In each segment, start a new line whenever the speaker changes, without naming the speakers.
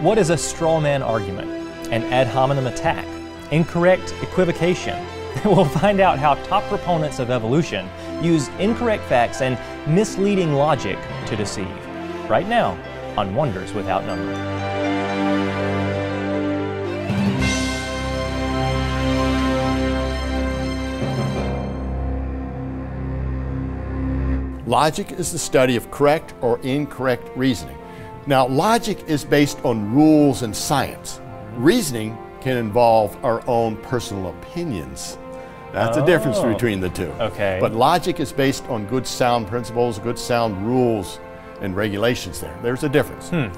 What is a straw man argument? An ad hominem attack? Incorrect equivocation? We'll find out how top proponents of evolution use incorrect facts and misleading logic to deceive. Right now on Wonders Without Number.
Logic is the study of correct or incorrect reasoning. Now, logic is based on rules and science. Reasoning can involve our own personal opinions. That's the difference
Oh.
between the two.
Okay.
But logic is based on good sound principles, good sound rules and regulations there. There's a difference. Hmm.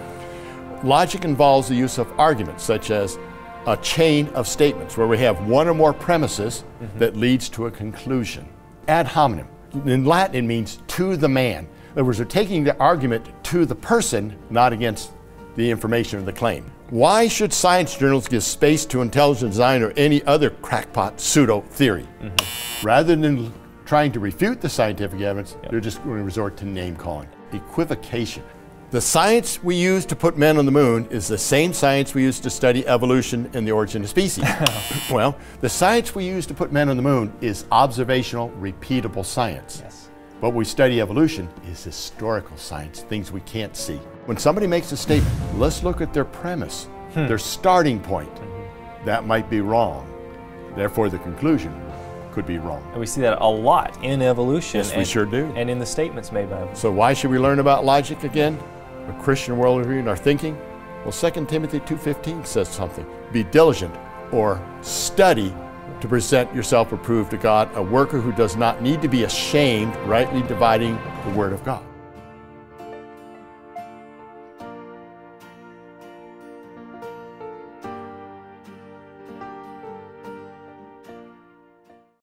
Logic involves the use of arguments such as a chain of statements where we have one or more premises mm-hmm. that leads to a conclusion. Ad hominem. In Latin, it means to the man. In other words, they're taking the argument to the person, not against the information or the claim. Why should science journals give space to intelligent design or any other crackpot pseudo theory? Mm-hmm. Rather than trying to refute the scientific evidence, they're just going to resort to name calling. Equivocation. The science we use to put men on the moon is the same science we use to study evolution and the origin of species. well, the science we use to put men on the moon is observational, repeatable science.
Yes.
What we study evolution is historical science, things we can't see. When somebody makes a statement, let's look at their premise, hmm. their starting point. That might be wrong. Therefore, the conclusion could be wrong.
And we see that a lot in evolution.
Yes, we sure do.
And in the statements made by evolution.
So why should we learn about logic again? A Christian worldview in our thinking? Well, 2 Timothy 2.15 says something. Be diligent or study to present yourself approved to God, a worker who does not need to be ashamed, rightly dividing the word of God.